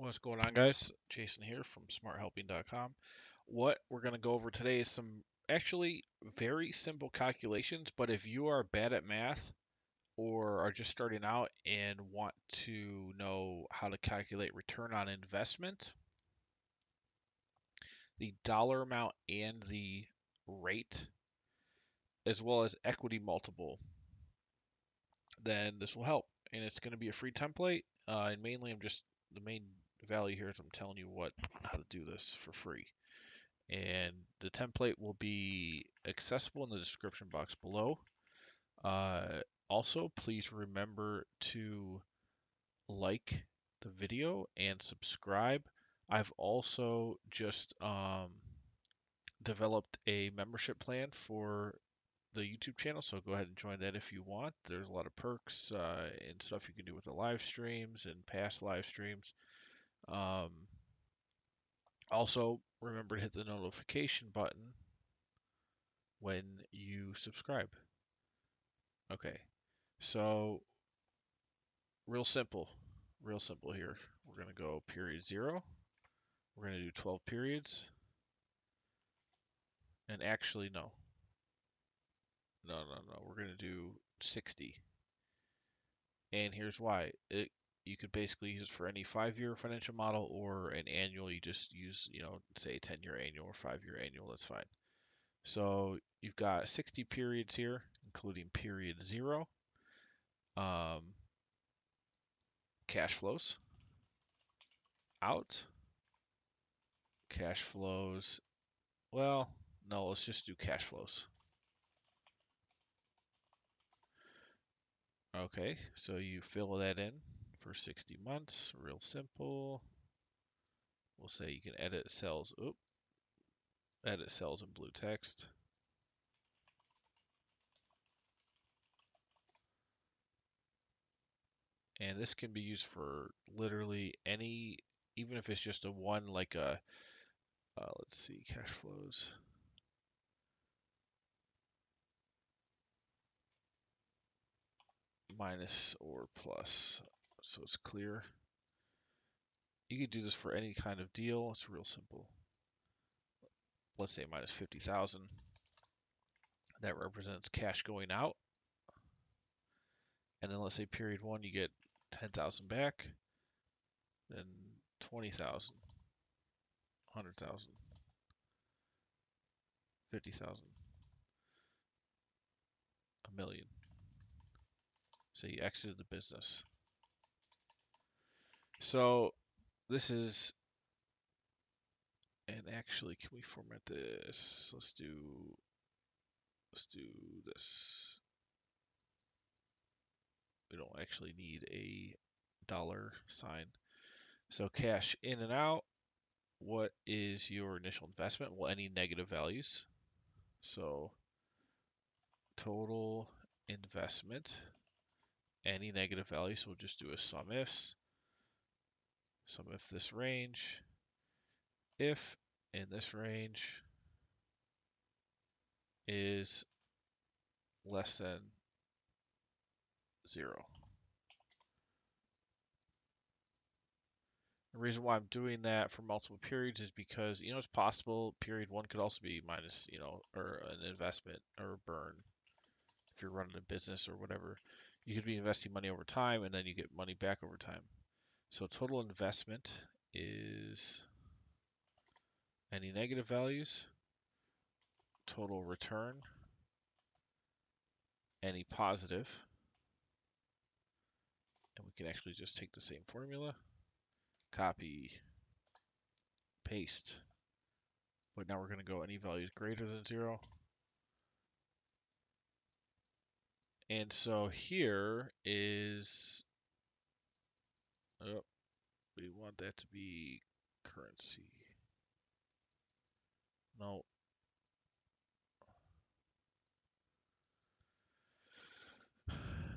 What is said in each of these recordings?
What's going on, guys? Jason here from smarthelping.com. What we're going to go over today is some actually very simple calculations, but if you are bad at math or are just starting out and want to know how to calculate return on investment, the dollar amount and the rate, as well as equity multiple, then this will help. And it's going to be a free template. Uh, and mainly, I'm just the main value here is I'm telling you what how to do this for free. And the template will be accessible in the description box below. Uh, also, please remember to like the video and subscribe. I've also just um, developed a membership plan for the YouTube channel, so go ahead and join that if you want. There's a lot of perks uh, and stuff you can do with the live streams and past live streams. Um, also, remember to hit the notification button when you subscribe. Okay, so real simple, real simple here. We're going to go period zero. We're going to do 12 periods. And actually, no. No, no, no. We're going to do 60. And here's why. It you could basically use it for any five-year financial model or an annual. You just use, you know, say 10-year annual or five-year annual. That's fine. So you've got 60 periods here, including period zero. Um, cash flows out. Cash flows. Well, no, let's just do cash flows. Okay, so you fill that in for 60 months, real simple. We'll say you can edit cells, oop, edit cells in blue text. And this can be used for literally any, even if it's just a one, like a, uh, let's see, cash flows. minus or plus so it's clear. You could do this for any kind of deal. It's real simple. Let's say minus 50,000. That represents cash going out. And then let's say period one, you get 10,000 back. Then 20,000, 100,000, 50,000, a million. So you exited the business. So this is, and actually, can we format this? Let's do, let's do this. We don't actually need a dollar sign. So cash in and out. What is your initial investment? Well, any negative values. So total investment, any negative value. So we'll just do a sum ifs. So if this range, if in this range is less than zero. The reason why I'm doing that for multiple periods is because, you know, it's possible period one could also be minus, you know, or an investment or a burn if you're running a business or whatever. You could be investing money over time and then you get money back over time. So total investment is any negative values, total return, any positive, and we can actually just take the same formula, copy, paste, but now we're going to go any values greater than zero. And so here is Oh, we want that to be currency. No.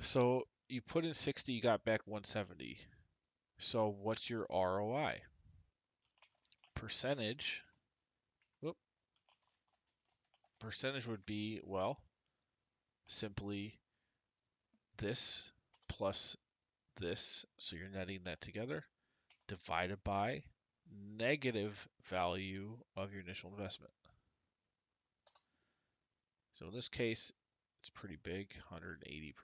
So you put in 60, you got back 170. So what's your ROI? Percentage. Whoop. Percentage would be, well, simply this plus this, so you're netting that together, divided by negative value of your initial investment. So in this case, it's pretty big, 180%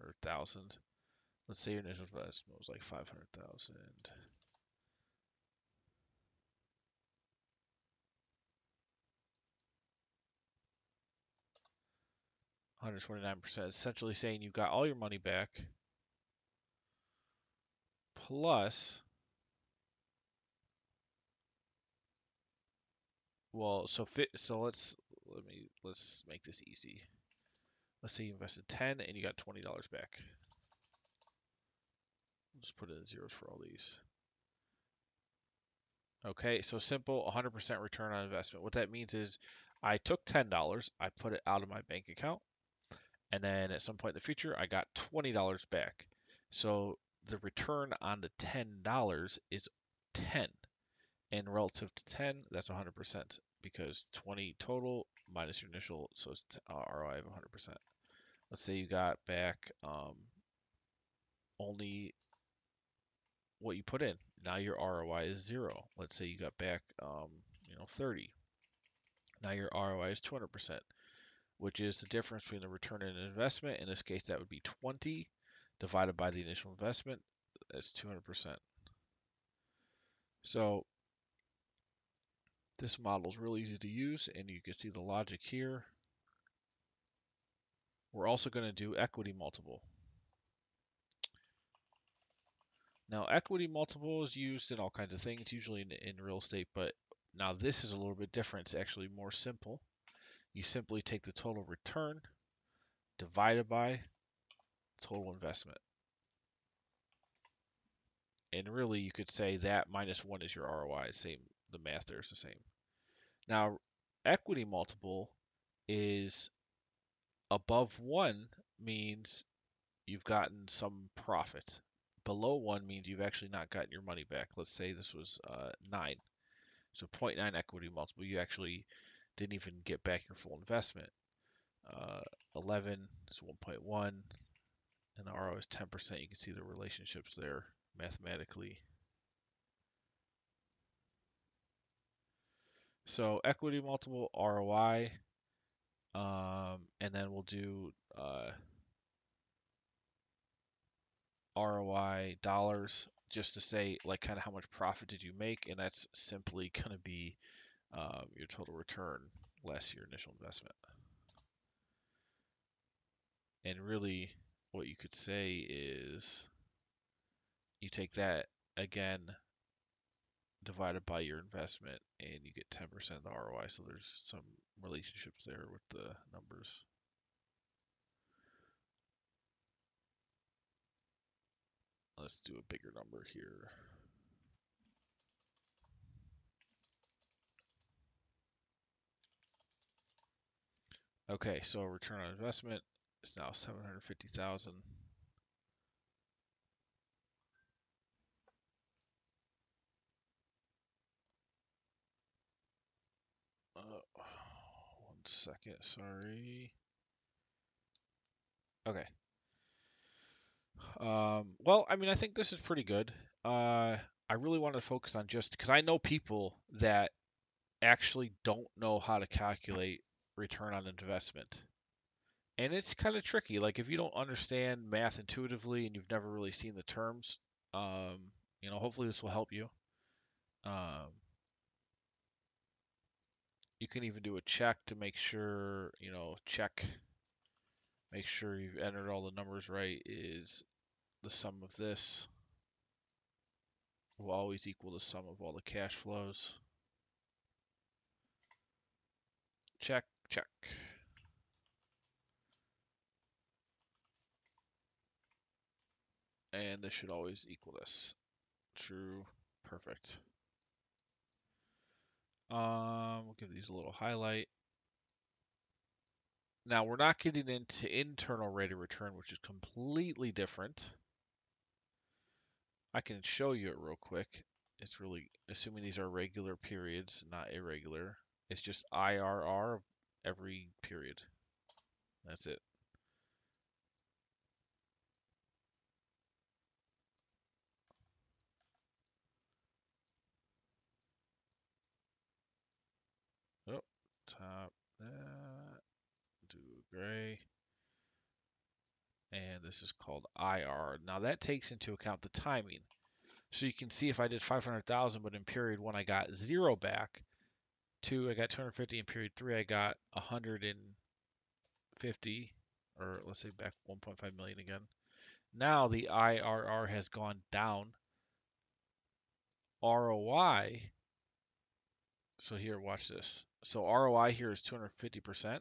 or 1,000. Let's say your initial investment was like 500,000. 129%, essentially saying you've got all your money back plus well so fit so let's let me let's make this easy. Let's say you invested 10 and you got $20 back. Just put in zeros for all these. Okay so simple 100% return on investment. What that means is I took $10 I put it out of my bank account and then at some point in the future I got $20 back. So the return on the $10 is 10 and relative to 10 that's 100% because 20 total minus your initial so it's uh, ROI of 100%. Let's say you got back um, only what you put in. Now your ROI is zero. Let's say you got back um, you know 30. Now your ROI is 200% which is the difference between the return on investment. In this case, that would be 20 divided by the initial investment. That's 200%. So this model is really easy to use, and you can see the logic here. We're also going to do equity multiple. Now, equity multiple is used in all kinds of things, usually in, in real estate, but now this is a little bit different. It's actually more simple you simply take the total return divided by total investment. And really, you could say that minus 1 is your ROI. Same, the math there is the same. Now, equity multiple is above 1 means you've gotten some profit. Below 1 means you've actually not gotten your money back. Let's say this was uh, 9. So 0.9 equity multiple, you actually didn't even get back your full investment. Uh, 11 is 1.1, and the ROI is 10%. You can see the relationships there mathematically. So equity multiple, ROI, um, and then we'll do uh, ROI dollars just to say like kind of how much profit did you make, and that's simply going to be um, your total return less your initial investment. And really, what you could say is you take that again divided by your investment and you get 10% of the ROI. So there's some relationships there with the numbers. Let's do a bigger number here. Okay, so return on investment is now 750,000. Uh, one second, sorry. Okay. Um, well, I mean, I think this is pretty good. Uh, I really want to focus on just because I know people that actually don't know how to calculate return on investment. And it's kind of tricky. Like if you don't understand math intuitively and you've never really seen the terms, um, you know, hopefully this will help you. Um, you can even do a check to make sure, you know, check, make sure you've entered all the numbers right is the sum of this will always equal the sum of all the cash flows. Check, check. And this should always equal this. True, perfect. Um, we'll give these a little highlight. Now we're not getting into internal rate of return, which is completely different. I can show you it real quick. It's really, assuming these are regular periods, not irregular. It's just IRR every period. That's it. Top that, do gray. And this is called IRR. Now that takes into account the timing. So you can see if I did 500,000, but in period one I got zero back, two I got 250, in period three I got 150, or let's say back 1.5 million again. Now the IRR has gone down. ROI, so here, watch this. So ROI here is 250%.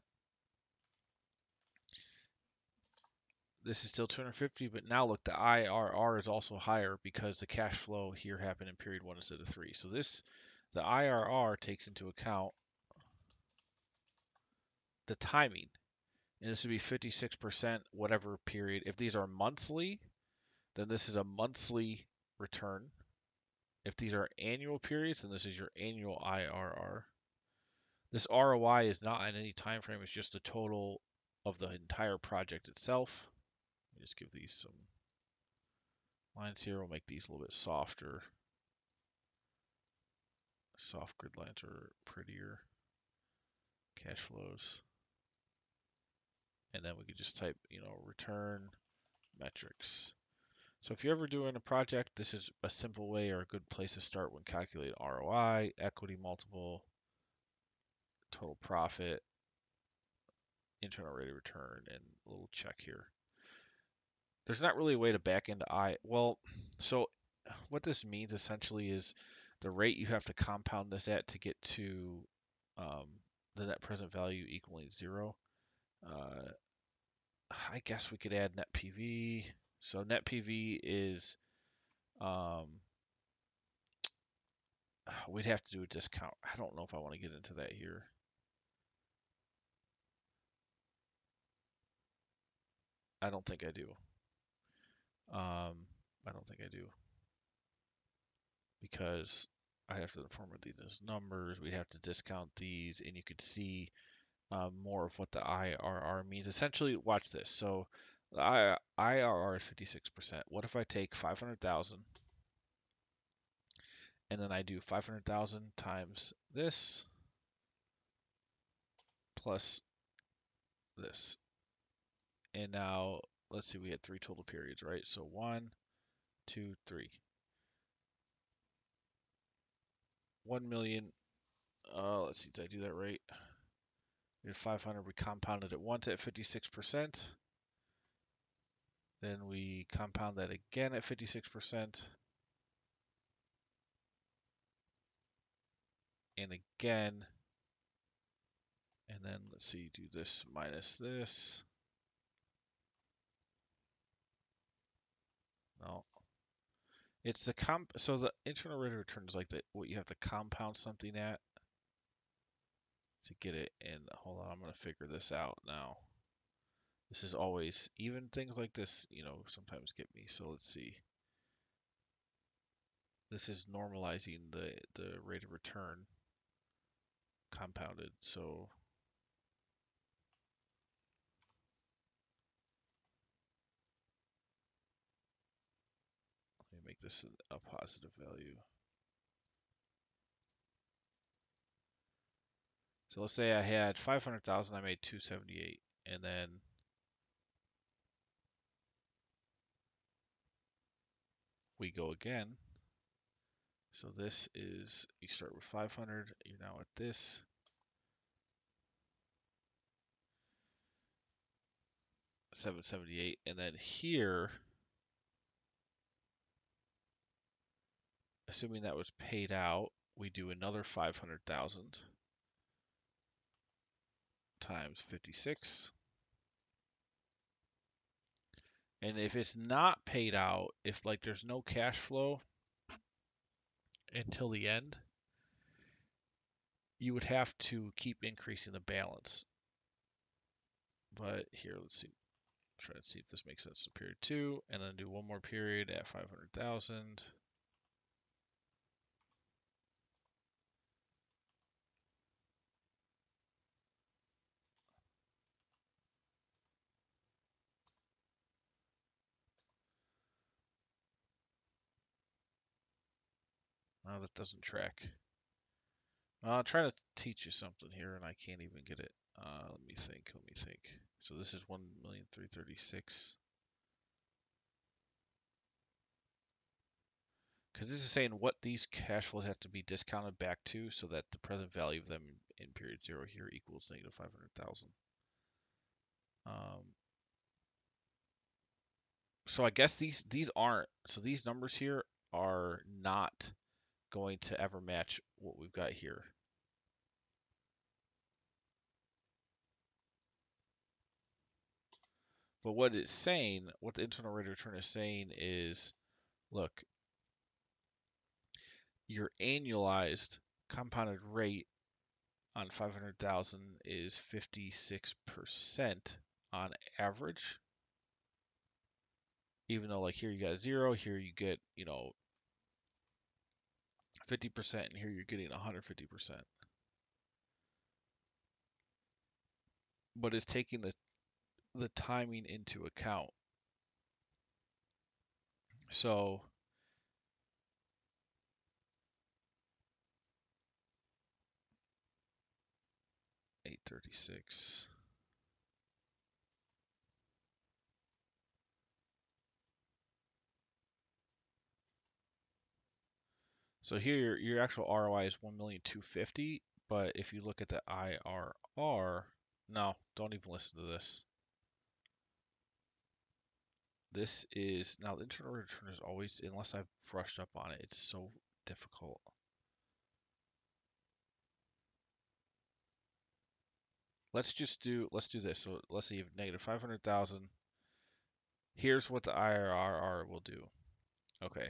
This is still 250, but now look, the IRR is also higher because the cash flow here happened in period one instead of three. So this, the IRR takes into account the timing. And this would be 56% whatever period. If these are monthly, then this is a monthly return. If these are annual periods, then this is your annual IRR. This ROI is not in any time frame, it's just the total of the entire project itself. Let me just give these some lines here. We'll make these a little bit softer. Soft grid lines are prettier. Cash flows. And then we could just type, you know, return metrics. So if you're ever doing a project, this is a simple way or a good place to start when calculating ROI, equity multiple, total profit, internal rate of return, and a little check here. There's not really a way to back into I. Well, so what this means essentially is the rate you have to compound this at to get to um, the net present value equaling zero. Uh, I guess we could add net PV. So net PV is, um, we'd have to do a discount. I don't know if I want to get into that here. I don't think I do. Um, I don't think I do. Because I have to format these numbers. We'd have to discount these, and you could see uh, more of what the IRR means. Essentially, watch this. So the IRR is 56%. What if I take 500,000 and then I do 500,000 times this plus this. And now, let's see, we had three total periods, right? So one, two, three. 1 million, uh, let's see, did I do that right? We had 500, we compounded it once at 56%. Then we compound that again at 56%. And again, and then let's see, do this minus this. No. It's the comp, so the internal rate of return is like the, what you have to compound something at to get it. And hold on, I'm going to figure this out now. This is always, even things like this, you know, sometimes get me. So let's see. This is normalizing the, the rate of return compounded. So make this a positive value. So let's say I had 500,000, I made 278, and then we go again. So this is, you start with 500, you're now at this. Seven seventy eight, and then here, assuming that was paid out, we do another five hundred thousand times 56. And if it's not paid out, if like there's no cash flow until the end, you would have to keep increasing the balance. But here, let's see. Try to see if this makes sense. So period two, and then do one more period at 500,000. Oh, that doesn't track. I'm trying to teach you something here, and I can't even get it. Uh, let me think. Let me think. So this is one million three thirty six. Because this is saying what these cash flows have to be discounted back to, so that the present value of them in period zero here equals negative five hundred thousand. Um, so I guess these these aren't. So these numbers here are not going to ever match what we've got here. But what it's saying, what the internal rate of return is saying is, look, your annualized compounded rate on 500,000 is 56% on average. Even though like here you got zero, here you get, you know, 50% and here you're getting 150%. But it's taking the the timing into account. So eight thirty six. So here your, actual ROI is one million two fifty, but if you look at the IRR, no, don't even listen to this. This is now the internal return is always unless I've brushed up on it, it's so difficult. Let's just do let's do this. So let's say you have negative five hundred thousand. Here's what the IRR will do. Okay,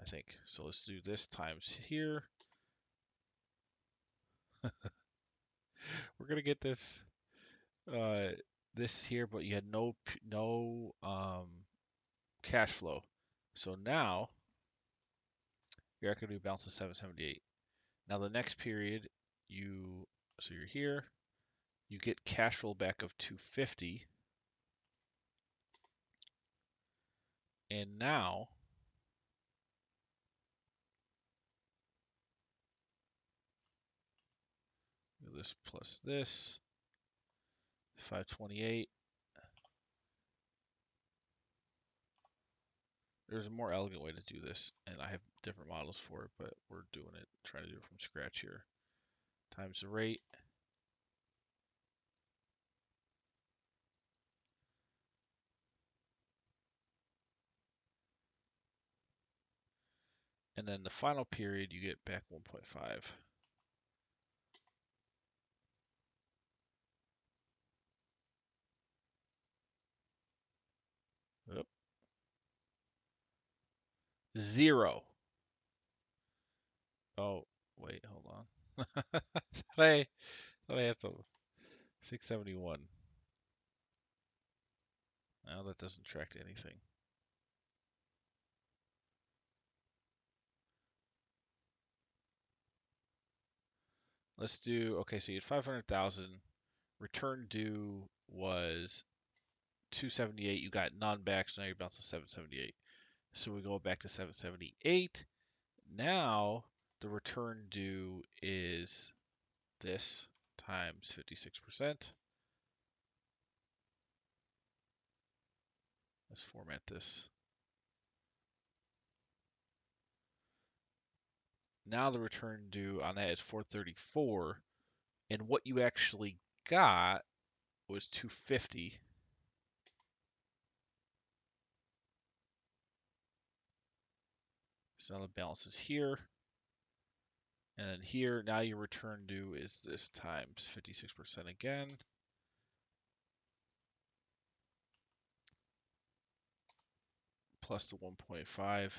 I think. So let's do this times here. We're gonna get this uh this here, but you had no no um cash flow. So now your equity balance is 778. Now the next period you so you're here, you get cash flow back of 250. And now this plus this. 528 there's a more elegant way to do this and I have different models for it but we're doing it trying to do it from scratch here. Times the rate. And then the final period you get back 1.5 Zero. Oh, wait, hold on. I thought I to 671. Now that doesn't track to anything. Let's do, okay, so you had 500,000. Return due was 278. You got none back, so now you're bouncing 778. So we go back to 778. Now the return due is this times 56%. Let's format this. Now the return due on that is 434, and what you actually got was 250. So now the balance is here. And then here, now your return due is this times 56% again. Plus the 1.5.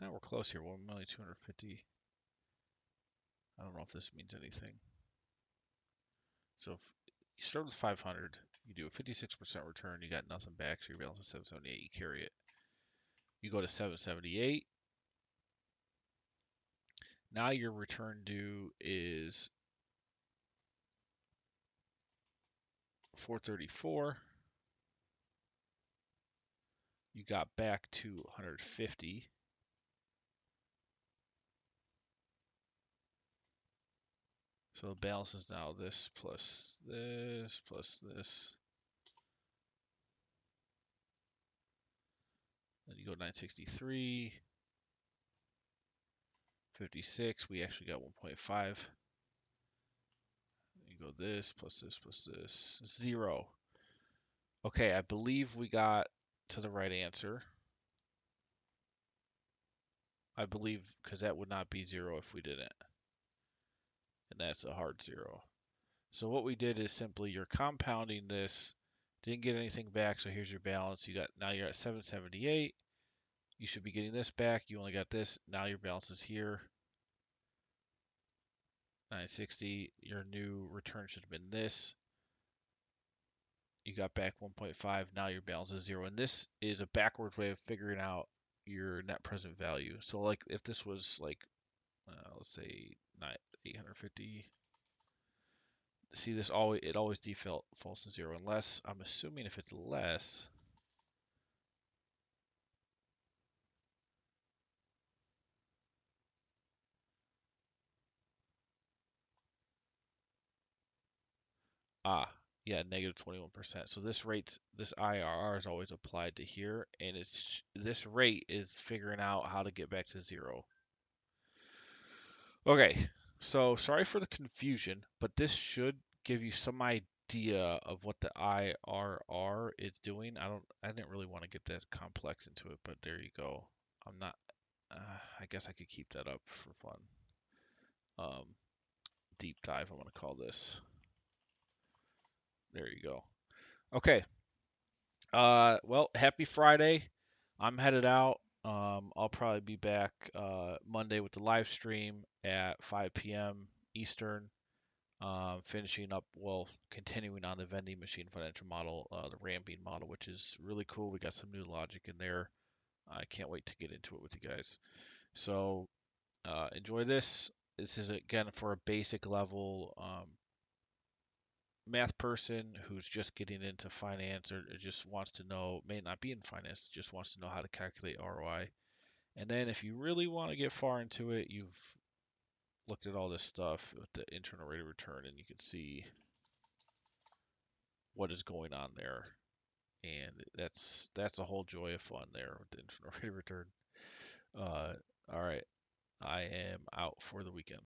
Now we're close here, 1,250. I don't know if this means anything. So if you start with 500, you do a 56% return, you got nothing back, so your balance is 778, you carry it. You go to 778. Now your return due is 434. You got back 250. So the balance is now this plus this plus this. Then you go 963, 56. We actually got 1.5. You go this plus this plus this. Zero. Okay, I believe we got to the right answer. I believe because that would not be zero if we didn't. And that's a hard zero. So what we did is simply you're compounding this, didn't get anything back, so here's your balance. You got now you're at 778. You should be getting this back. You only got this. Now your balance is here. 960. Your new return should have been this. You got back 1.5. Now your balance is zero. And this is a backwards way of figuring out your net present value. So like if this was like, uh, let's say 850. See this always it always default false to zero unless I'm assuming if it's less Ah, yeah, negative 21%. So this rate, this IRR is always applied to here, and it's this rate is figuring out how to get back to zero. Okay, so sorry for the confusion, but this should give you some idea of what the IRR is doing. I don't, I didn't really want to get that complex into it, but there you go. I'm not, uh, I guess I could keep that up for fun. Um, deep dive, I'm going to call this. There you go. Okay. Uh, well, happy Friday. I'm headed out. Um, I'll probably be back uh, Monday with the live stream at 5 p.m. Eastern. Um, finishing up, well, continuing on the vending machine financial model, uh, the ramping model, which is really cool. We got some new logic in there. I can't wait to get into it with you guys. So uh, enjoy this. This is again for a basic level um, math person who's just getting into finance or just wants to know, may not be in finance, just wants to know how to calculate ROI. And then if you really want to get far into it, you've looked at all this stuff with the internal rate of return and you can see what is going on there. And that's that's a whole joy of fun there with the internal rate of return. Uh, all right, I am out for the weekend.